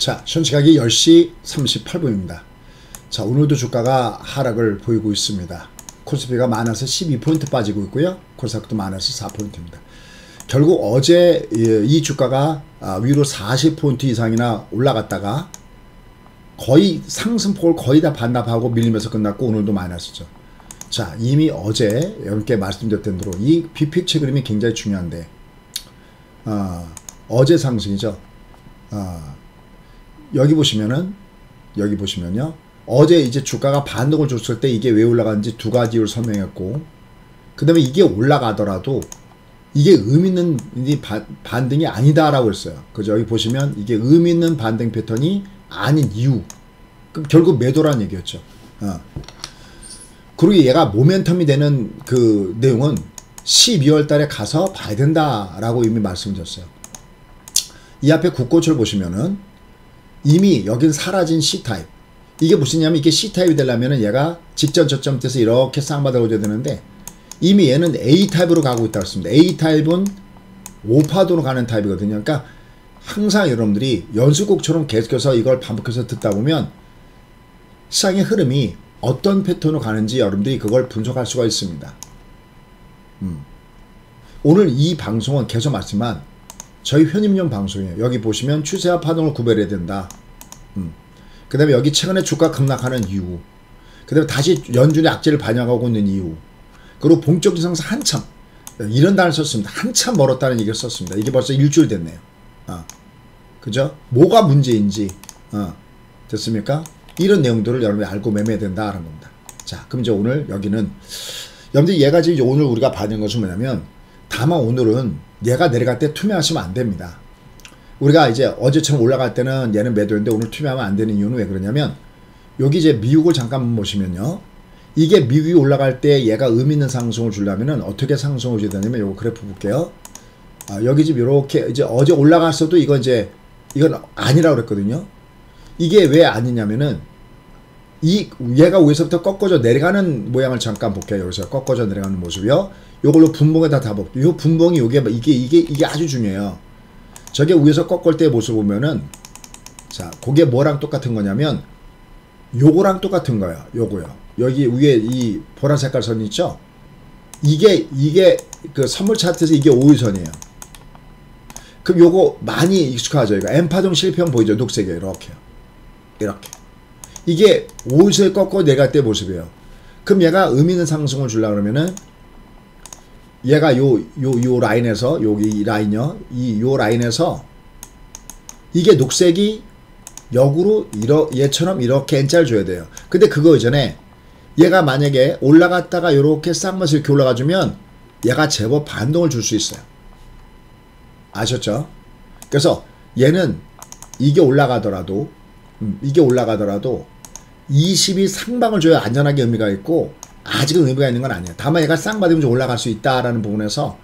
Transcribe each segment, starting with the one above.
자, 현 시각이 10시 38분입니다. 자, 오늘도 주가가 하락을 보이고 있습니다. 코스피가 마이너스 12포인트 빠지고 있고요. 코스닥도 마이너스 4포인트입니다. 결국 어제 이 주가가 아, 위로 40포인트 이상이나 올라갔다가 거의 상승폭을 거의 다 반납하고 밀리면서 끝났고 오늘도 마이너스죠. 자, 이미 어제 여러분께 말씀드렸던 대로 이 빅픽처 그림이 굉장히 중요한데 어, 어제 상승이죠. 어, 여기 보시면은 여기 보시면요. 어제 이제 주가가 반등을 줬을 때 이게 왜 올라가는지 두 가지 이유를 설명했고 그 다음에 이게 올라가더라도 이게 의미 있는 반등이 아니다라고 했어요. 그죠? 여기 보시면 이게 의미 있는 반등 패턴이 아닌 이유. 그럼 결국 매도란 얘기였죠. 어. 그리고 얘가 모멘텀이 되는 그 내용은 12월 달에 가서 봐야 된다라고 이미 말씀드렸어요. 이 앞에 국고철 보시면은 이미 여긴 사라진 C타입. 이게 무슨냐면 이게 C타입이 되려면 얘가 직전 저점에서 이렇게 쌍바닥 오져야 되는데 이미 얘는 A타입으로 가고 있다고 했습니다. A타입은 5파도로 가는 타입이거든요. 그러니까 항상 여러분들이 연수곡처럼 계속해서 이걸 반복해서 듣다 보면 시장의 흐름이 어떤 패턴으로 가는지 여러분들이 그걸 분석할 수가 있습니다. 음. 오늘 이 방송은 계속 말씀만 저희 현임용 방송이에요. 여기 보시면 추세와 파동을 구별해야 된다. 음. 그 다음에 여기 최근에 주가 급락하는 이유. 그 다음에 다시 연준의 악재를 반영하고 있는 이유. 그리고 봉적인 상승 한참. 이런 단어를 썼습니다. 한참 멀었다는 얘기를 썼습니다. 이게 벌써 일주일 됐네요. 어. 그죠? 뭐가 문제인지. 어. 됐습니까? 이런 내용들을 여러분이 알고 매매해야 된다는 겁니다. 자, 그럼 이제 오늘 여기는 여러분들 얘가 지금 오늘 우리가 받은 것은 뭐냐면 다만 오늘은 얘가 내려갈 때 투매하시면 안 됩니다. 우리가 이제 어제처럼 올라갈 때는 얘는 매도인데 오늘 투매하면 안 되는 이유는 왜 그러냐면 여기 이제 미국을 잠깐 보시면요. 이게 미국이 올라갈 때 얘가 의미 있는 상승을 주려면은 어떻게 상승을 줘야 되냐면 요거 그래프 볼게요. 아, 여기 지금 이렇게 이제 어제 올라갔어도 이건 이제 이건 아니라고 그랬거든요. 이게 왜 아니냐면은 이 얘가 위에서부터 꺾어져 내려가는 모양을 잠깐 볼게요. 여기서 꺾어져 내려가는 모습이요. 요걸로 분봉에다 다 볼. 요 분봉이 요게 이게 이게 이게 아주 중요해요. 저게 위에서 꺾을 때 모습 보면은 자, 그게 뭐랑 똑같은 거냐면 요거랑 똑같은 거예요. 요거요. 여기 위에 이 보라 색깔 선 있죠? 이게 이게 그 선물 차트에서 이게 5일선이에요. 그럼 요거 많이 익숙하죠. 이거 엠파동 실평 보이죠? 녹색에 이렇게요. 이렇게. 이게 5일선에 꺾어 내갈 때 모습이에요. 그럼 얘가 의미 있는 상승을 주려 그러면은 얘가 요, 요, 요 라인에서, 여기 라인이요. 이, 요 라인에서 이게 녹색이 역으로 이러, 얘처럼 이렇게 N자를 줘야 돼요. 근데 그거 이전에 얘가 만약에 올라갔다가 이렇게 쌍맛을 이렇게 올라가주면 얘가 제법 반동을 줄 수 있어요. 아셨죠? 그래서 얘는 이게 올라가더라도 음, 이게 올라가더라도 20이 상방을 줘야 안전하게 의미가 있고 아직은 의미가 있는 건 아니에요. 다만 얘가 쌍받으면 좀 올라갈 수 있다라는 부분에서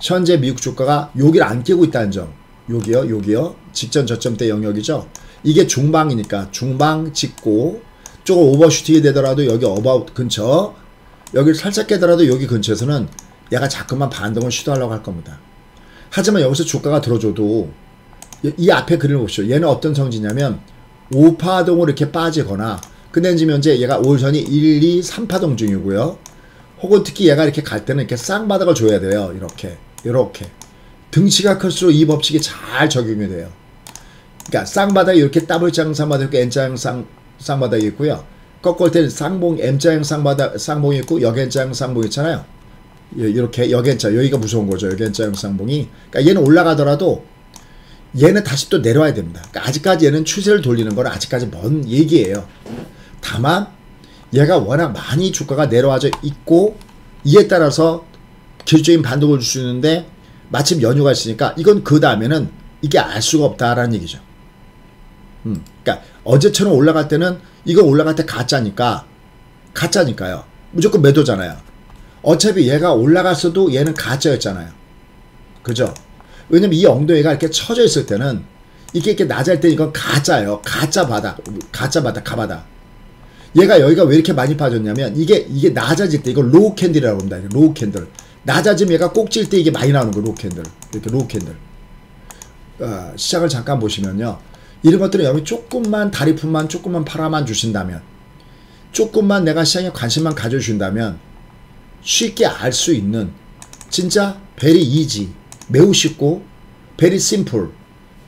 현재 미국 주가가 여기를 안 깨고 있다는 점. 여기요, 여기요. 직전 저점대 영역이죠. 이게 중방이니까 중방 찍고 조금 오버슈팅이 되더라도 여기 어바웃 근처 여기를 살짝 깨더라도 여기 근처에서는 얘가 자꾸만 반동을 시도하려고 할 겁니다. 하지만 여기서 주가가 들어줘도 이 앞에 그림을 보시죠. 얘는 어떤 성지냐면 5파동으로 이렇게 빠지거나 근데 지금 현재 얘가 5일선이 1, 2, 3파동 중이고요. 혹은 특히 얘가 이렇게 갈 때는 이렇게 쌍바닥을 줘야 돼요. 이렇게. 이렇게. 등치가 클수록 이 법칙이 잘 적용이 돼요. 그러니까 쌍바닥이 이렇게 더블장 쌍바닥 있고 N자형 쌍, 쌍바닥이 있고요. 꺾을 때는 쌍봉 M자형 쌍바닥 쌍봉이 있고 역N자형 쌍봉 있잖아요. 이렇게 역N자 여기가 무서운 거죠. 역N자형 쌍봉이. 그러니까 얘는 올라가더라도 얘는 다시 또 내려와야 됩니다. 그러니까 아직까지 얘는 추세를 돌리는 건 아직까지 먼 얘기예요. 다만 얘가 워낙 많이 주가가 내려와져 있고 이에 따라서 결정적인 반동을 줄 수 있는데 마침 연휴가 있으니까 이건 그 다음에는 이게 알 수가 없다라는 얘기죠. 음, 그러니까 어제처럼 올라갈 때는 이건 올라갈 때 가짜니까 가짜니까요. 무조건 매도잖아요. 어차피 얘가 올라갔어도 얘는 가짜였잖아요. 그죠? 왜냐면 이 엉덩이가 이렇게 쳐져 있을 때는 이게 이렇게 낮을 때 이건 가짜예요. 가짜 바닥, 가짜 바닥, 가바닥. 얘가 여기가 왜 이렇게 많이 빠졌냐면 이게 이게 낮아질 때 이거 low candle이라고 합니다. low candle. 낮아지면 얘가 꼭질 때 이게 많이 나오는 거 low candle. 이렇게 low candle. 어, 시작을 잠깐 보시면요. 이런 것들은 여기 조금만 다리품만 조금만 팔아만 주신다면 조금만 내가 시장에 관심만 가져준다면 쉽게 알 수 있는 진짜 very easy 매우 쉽고 very simple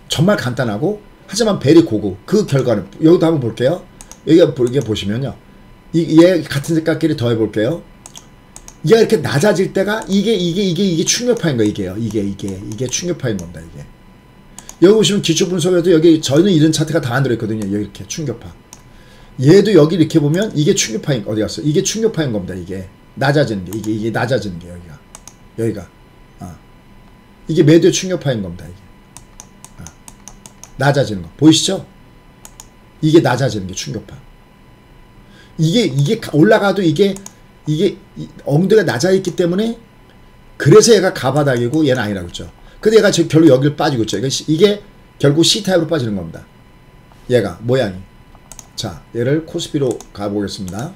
정말 간단하고 하지만 very 고급 그 결과는 여기도 한번 볼게요. 여기 보시면요. 이, 얘 같은 색깔끼리 더해 볼게요. 얘가 이렇게 낮아질 때가 이게 이게 이게 이게 충격파인 거예요 이게요. 이게 이게 이게 충격파인 겁니다 이게. 여기 보시면 기초 분석에도 여기 저희는 이런 차트가 다 안 들어있거든요 여기 이렇게 충격파. 얘도 여기 이렇게 보면 이게 충격파인 어디 갔어 이게 충격파인 겁니다 이게. 낮아지는 게 이게 이게 낮아지는 게 여기가. 여기가. 어. 이게 매도의 충격파인 겁니다 이게 어. 낮아지는 거 보이시죠 이게 낮아지는 게 충격파 이게 이게 올라가도 이게 이게 엉덩이가 낮아 있기 때문에 그래서 얘가 가바닥이고 얘는 아니라고 했죠. 근데 얘가 지금 결국 여기를 빠지고 있죠. 이게 결국 C타입으로 빠지는 겁니다. 얘가 모양이. 자, 얘를 코스피로 가보겠습니다.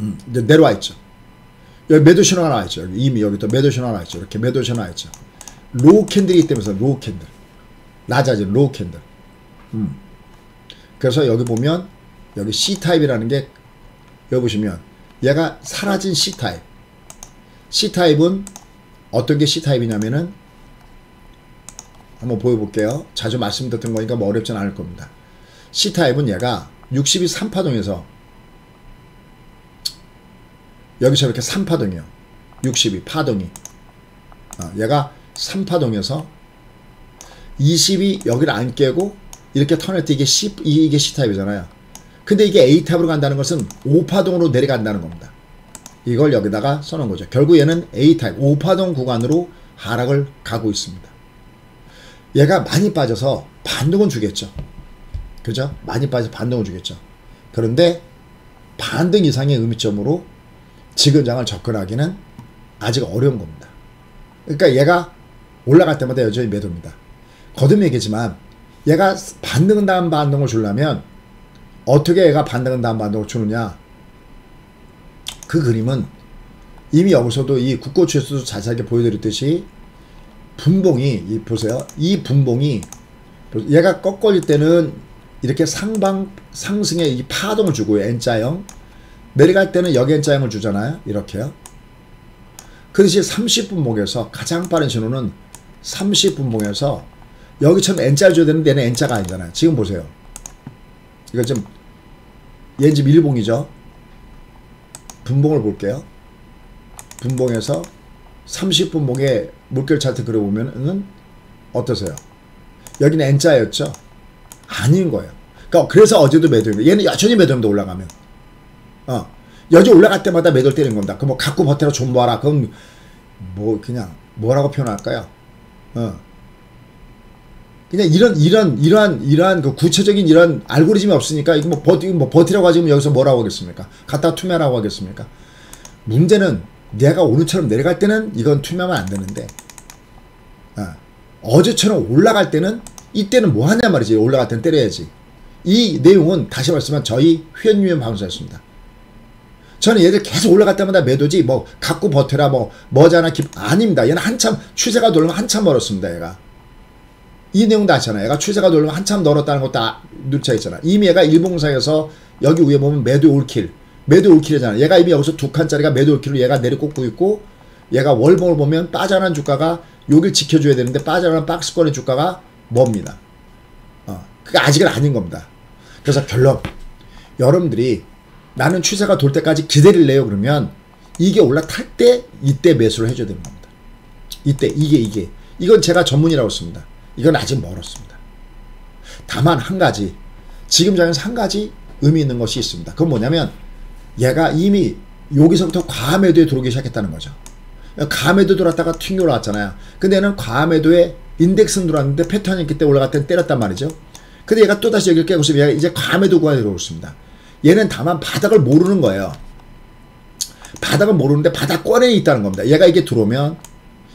음, 내려와 있죠. 여기 매도 신호가 나와 있죠. 이미 여기 또 매도 신호가 나와 있죠. 이렇게 매도 신호가 나와 있죠. low candle이기 때문에 low candle. 낮아진 low candle. 음. 그래서 여기 보면 여기 C타입이라는 게 여기 보시면 얘가 사라진 C타입. C타입은 어떤 게 C타입이냐면은 한번 보여볼게요. 자주 말씀드렸던 거니까 뭐 어렵진 않을 겁니다. C타입은 얘가 62 3파동에서 여기서 이렇게 3파동이요. 62 파동이. 어, 얘가 3파동에서 20이 여기를 안 깨고 이렇게 턴할 때 이게 C, 이게 C타입이잖아요. 근데 이게 A타입으로 간다는 것은 5파동으로 내려간다는 겁니다. 이걸 여기다가 써놓은 거죠. 결국 얘는 A타입, 5파동 구간으로 하락을 가고 있습니다. 얘가 많이 빠져서 반동은 주겠죠. 그죠? 많이 빠져서 반동을 주겠죠. 그런데 반등 이상의 의미점으로 지금 장을 접근하기는 아직 어려운 겁니다. 그러니까 얘가 올라갈 때마다 여전히 매도입니다. 거듭 얘기지만 얘가 반등 다음 반동을 주려면 어떻게 얘가 반등은 다음 반동을 주느냐 그 그림은 이미 여기서도 이 국고추에서도 자세하게 보여드렸듯이 분봉이 이 보세요 이 분봉이 얘가 꺾어질 때는 이렇게 상방 상승의 이 파동을 주고요 N자형 내려갈 때는 N자형을 주잖아요 이렇게요 그 대신 30분봉에서 가장 빠른 신호는 30분봉에서 여기처럼 N자를 줘야 되는데 얘는 N자가 아니잖아요 지금 보세요 이거 좀 얘는 지금 일봉이죠. 분봉을 볼게요. 분봉에서 30분봉의 물결 차트 그려보면은 어떠세요? 여기는 N자였죠? 아닌 거예요. 그러니까 그래서 어제도 거예요. 얘는 여전히 매도입니다. 올라가면. 어. 여지 올라갈 때마다 매도를 때리는 겁니다. 그뭐 갖고 버텨라 좀 모아라. 그럼 뭐 그냥 뭐라고 표현할까요? 어. 그냥 이런 이런 이러한 이러한 그 구체적인 이런 알고리즘이 없으니까 이거 뭐 버티 뭐 버티라고 하지 여기서 뭐라고 하겠습니까? 갖다 투매라고 하겠습니까? 문제는 내가 오늘처럼 내려갈 때는 이건 투매하면 안 되는데 어, 제처럼 올라갈 때는 이때는 뭐 하냐 말이지 올라갈 때는 때려야지 이 내용은 다시 말씀하면 저희 휘연유연 방송였습니다. 저는 얘들 계속 올라갈 때마다 매도지 뭐 갖고 버텨라 뭐 뭐잖아 아닙니다. 얘는 한참 추세가 돌면 한참 멀었습니다. 얘가 이 내용도 아시잖아요. 얘가 추세가 돌면 한참 멀었다는 것도 아, 누차 있잖아. 이미 얘가 일봉상에서 여기 위에 보면 매도 올킬. 매도 올킬이잖아. 얘가 이미 여기서 두 칸짜리가 매도 올킬로 얘가 내려꽂고 있고 얘가 월봉을 보면 빠져나간 주가가 여길 지켜줘야 되는데 빠져나간 박스권의 주가가 뭡니다. 어, 그게 아직은 아닌 겁니다. 그래서 결론. 여러분들이 나는 추세가 돌 때까지 기다릴래요 그러면 이게 올라탈 때 이때 매수를 해줘야 되는 겁니다. 이때 이게 이게 이건 제가 전문이라고 씁니다. 이건 아직 멀었습니다. 다만 한 가지 지금 장에서 한 가지 의미 있는 것이 있습니다. 그건 뭐냐면 얘가 이미 여기서부터 과매도에 들어오기 시작했다는 거죠. 과매도 들어왔다가 튕겨 올라왔잖아요. 근데 얘는 과매도에 인덱스는 들어왔는데 패턴이 있기 때문에 때는 때렸단 말이죠. 근데 얘가 또다시 여기를 깨고 있으면 얘가 이제 과매도 구간에 들어오고 있습니다. 얘는 다만 바닥을 모르는 거예요. 바닥을 모르는데 바닥권에 있다는 겁니다. 얘가 이게 들어오면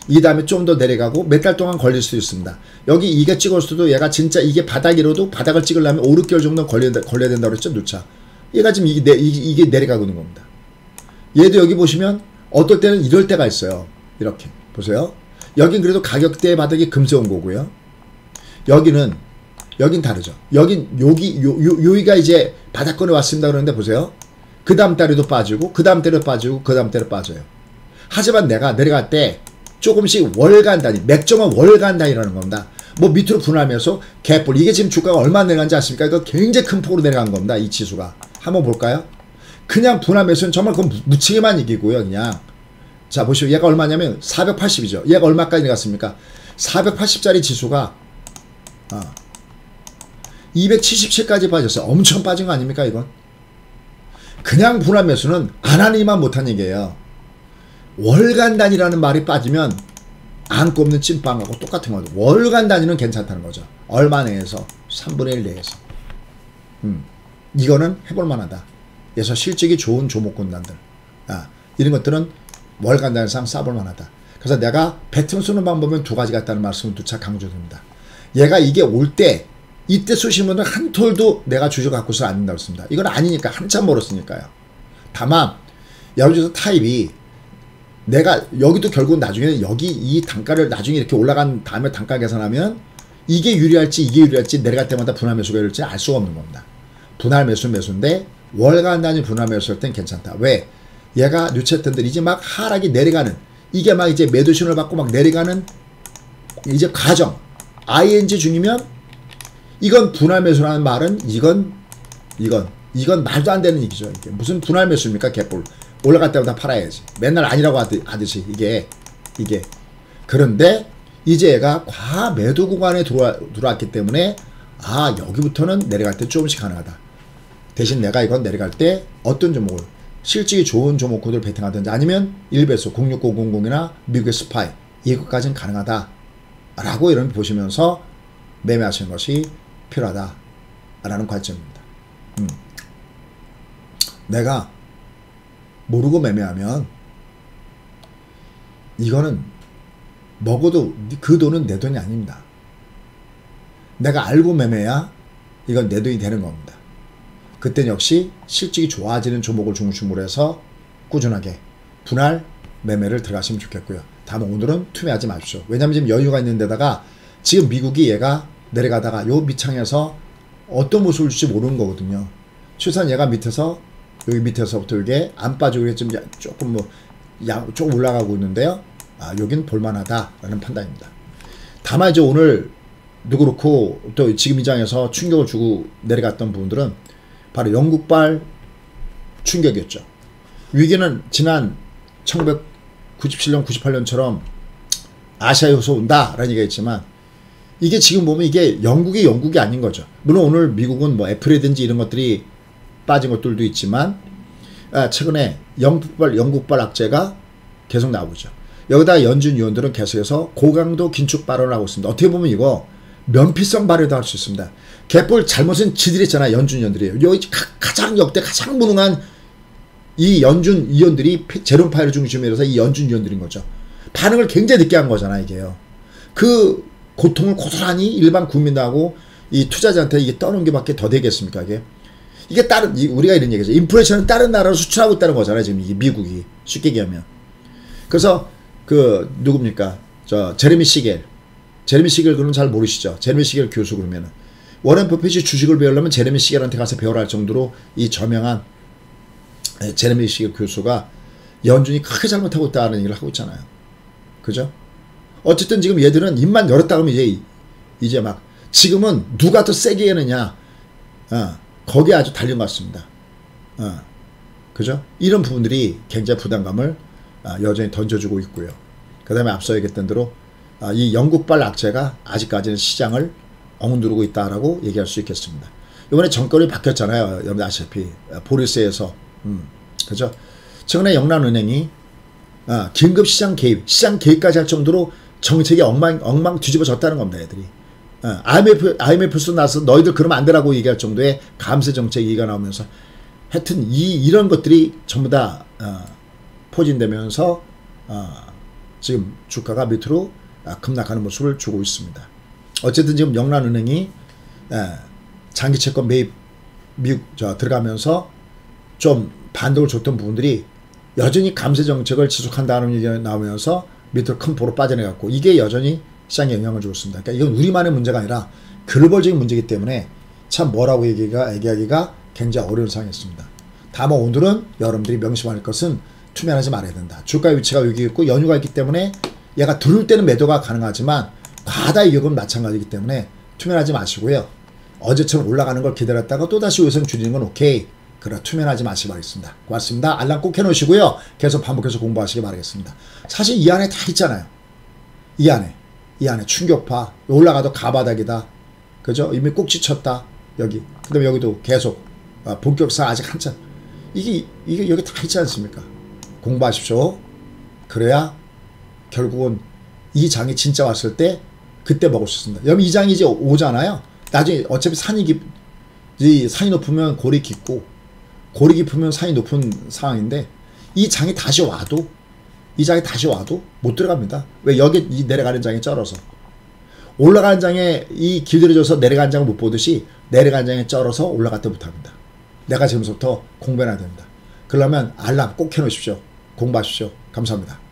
이 다음에 좀 더 내려가고 몇 달 동안 걸릴 수 있습니다. 여기 이게 찍을 수도 얘가 진짜 이게 바닥이라도 바닥을 찍으려면 5, 6개월 정도 걸려야, 걸려야 된다고 그랬죠. 누차. 얘가 지금 이게, 내, 이게 내려가고 있는 겁니다. 얘도 여기 보시면 어떨 때는 이럴 때가 있어요. 이렇게. 보세요. 여긴 그래도 가격대 바닥이 금세 온 거고요. 여기는 여긴 다르죠. 여긴 여기 요, 요, 여기가 이제 바닥권에 왔습니다 그러는데 보세요. 그 다음 달에도 빠지고 그 다음 달에도 빠지고 그 다음 달에 빠져요. 하지만 내가 내려갈 때 조금씩 월간 단위, 맥점은 월간 단위라는 겁니다. 뭐 밑으로 분할하면서 갭볼 이게 지금 주가가 얼마 내려간지 아십니까? 이거 굉장히 큰 폭으로 내려간 겁니다. 이 지수가 한번 볼까요? 그냥 분할 매수는 정말 그건 무치게만 이기고요. 그냥 자 보시오 얘가 얼마냐면 480이죠. 얘가 얼마까지 내갔습니까? 480짜리 지수가 어, 277까지 빠졌어요. 엄청 빠진 거 아닙니까 이건? 그냥 분할 매수는 안 하니만 못한 얘기예요. 월간 단위라는 말이 빠지면 안 꼽는 찐빵하고 똑같은 거죠. 월간 단위는 괜찮다는 거죠. 얼마 내에서 3분의 1 내에서. 음, 이거는 해볼 만하다. 그래서 실적이 좋은 조목군단들 아, 이런 것들은 월간 단위상 싸볼 만하다. 그래서 내가 배팅 쓰는 방법은 두 가지가 있다는 말씀을 두차 강조드립니다. 얘가 이게 올 때 이때 분은 한 톨도 내가 주저 갖고서 안 된다고 했습니다. 이건 아니니까 한참 멀었으니까요. 다만 여기서 타입이 내가 여기도 결국 나중에 여기 이 단가를 나중에 이렇게 올라간 다음에 단가 계산하면 이게 유리할지 이게 유리할지 내려갈 때마다 분할 매수가 될지 알 수가 없는 겁니다. 분할 매수 매수인데 월간 단위 분할 매수할 땐 괜찮다. 왜? 얘가 뉴체턴들 이제 막 하락이 내려가는 이게 막 이제 매도 신호를 받고 막 내려가는 이제 과정 ing 중이면 이건 분할 매수라는 말은 이건 이건 이건 말도 안 되는 얘기죠. 이게 무슨 분할 매수입니까? 개뿔 올라갈 때마다 팔아야지. 맨날 아니라고 하듯이 이게 이게 그런데 이제 얘가 과 매도 구간에 들어와, 들어왔기 때문에 아 여기부터는 내려갈 때 조금씩 가능하다. 대신 내가 이건 내려갈 때 어떤 종목을 실질이 좋은 종목 코드를 베팅하든지 아니면 1배수 06000이나 미국의 스파이 이것까지는 가능하다. 라고 이런 보시면서 매매하시는 것이 필요하다. 라는 관점입니다. 음. 내가 모르고 매매하면 이거는 먹어도 그 돈은 내 돈이 아닙니다. 내가 알고 매매야 이건 내 돈이 되는 겁니다. 그땐 역시 실적이 좋아지는 종목을 중심으로 해서 꾸준하게 분할 매매를 들어가시면 좋겠고요. 다만 오늘은 투매하지 마십시오. 왜냐하면 지금 여유가 있는 데다가 지금 미국이 얘가 내려가다가 요 밑창에서 어떤 모습을 줄지 모르는 거거든요. 최소한 얘가 밑에서 여기 밑에서부터 이게 안 빠지고 좀 조금 뭐 양, 조금 올라가고 있는데요. 아, 여긴 볼만하다라는 판단입니다. 다만 이제 오늘 도 그렇고 또 지금 이 장에서 충격을 주고 내려갔던 부분들은 바로 영국발 충격이었죠. 위기는 지난 1997년, 98년처럼 아시아에서 온다라는 얘기가 있지만 이게 지금 보면 이게 영국이 영국이 아닌 거죠. 물론 오늘 미국은 뭐 애플이든지 이런 것들이 빠진 것들도 있지만 아, 최근에 영국발 영국발 악재가 계속 나오죠. 여기다 연준 위원들은 계속해서 고강도 긴축 발언을 하고 있습니다. 어떻게 보면 이거 면피성 발휘도 할 수 있습니다. 개뿔 잘못은 지들이 있잖아 연준 위원들이에요. 여기 가장 역대 가장 무능한 이 연준 위원들이 제롬 파이를 중심으로 해서 이 연준 위원들인 거죠. 반응을 굉장히 늦게 한 거잖아 이게요. 그 고통을 고스란히 일반 국민하고 이 투자자한테 이게 떠는 게밖에 더 되겠습니까 이게? 이게 다른 우리가 이런 얘기죠. 인플레이션은 다른 나라로 수출하고 있다는 거잖아요. 지금 이게 미국이 쉽게 얘기하면. 그래서 그 누굽니까? 저 제레미 시겔. 제레미 시겔 그는 잘 모르시죠. 제레미 시겔 교수 그러면은 워렌 버핏이 주식을 배우려면 제레미 시겔한테 가서 배워라 할 정도로 이 저명한 예, 제레미 시겔 교수가 연준이 크게 잘못하고 있다는 얘기를 하고 있잖아요. 그죠? 어쨌든 지금 얘들은 입만 열었다 그러면 이제 이제 막 지금은 누가 더 세게 하느냐 어, 거기에 아주 달린 것 같습니다. 어, 그죠? 이런 부분들이 굉장히 부담감을 어, 여전히 던져주고 있고요. 그 다음에 앞서 얘기했던 대로 어, 이 영국발 악재가 아직까지는 시장을 엉두르고 있다라고 얘기할 수 있겠습니다. 이번에 정권이 바뀌었잖아요. 여러분 아시다시피 어, 보리스에서 음, 그죠? 최근에 영란은행이 어, 긴급 시장 개입, 시장 개입까지 할 정도로 정책이 엉망 엉망 뒤집어졌다는 겁니다. 애들이. 어, IMF, IMF에서 나서 너희들 그러면 안 되라고 얘기할 정도의 감세 정책 얘기가 나오면서 하여튼 이, 이런 것들이 전부 다 어, 포진되면서 어, 지금 주가가 밑으로 아, 급락하는 모습을 주고 있습니다. 어쨌든 지금 영란은행이 예, 장기 채권 매입 미국 저 들어가면서 좀 반등을 줬던 부분들이 여전히 감세 정책을 지속한다는 얘기가 나오면서 밑으로 큰 보로 빠져나갔고 이게 여전히 시장에 영향을 주고 있습니다. 그러니까 이건 우리만의 문제가 아니라 글로벌적인 문제이기 때문에 참 뭐라고 얘기가, 얘기하기가 굉장히 어려운 상황이었습니다. 다만 오늘은 여러분들이 명심할 것은 투명하지 말아야 된다. 주가 위치가 여기 있고 연휴가 있기 때문에 얘가 들을 때는 매도가 가능하지만 과다 이격은 마찬가지이기 때문에 투명하지 마시고요. 어제처럼 올라가는 걸 기다렸다가 또다시 우선 줄이는 건 오케이. 그러 투명하지 마시기 바라겠습니다. 고맙습니다. 알람 꼭 해놓으시고요. 계속 반복해서 공부하시기 바라겠습니다. 사실 이 안에 다 있잖아요. 이 안에. 이 안에 충격파. 올라가도 가바닥이다. 그죠? 이미 꼭지 쳤다. 여기. 그 다음에 여기도 계속. 아, 본격사 아직 한참. 이게, 이게 여기 다 있지 않습니까? 공부하십시오. 그래야 결국은 이 장이 진짜 왔을 때 그때 먹을 수 있습니다. 여러분 이 장이 이제 오잖아요. 나중에 어차피 산이 깊, 이 산이 높으면 골이 깊고 골이 깊으면 산이 높은 상황인데 이 장이 다시 와도 이 장이 다시 와도 못 들어갑니다. 왜 여기 이 내려가는 장이 쩔어서 올라가는 장에 이 길들여져서 내려가는 장을 못 보듯이 내려가는 장에 쩔어서 올라갔다 못합니다. 내가 지금부터 공부해야 됩니다. 그러면 알람 꼭 켜놓으십시오. 공부하십시오. 감사합니다.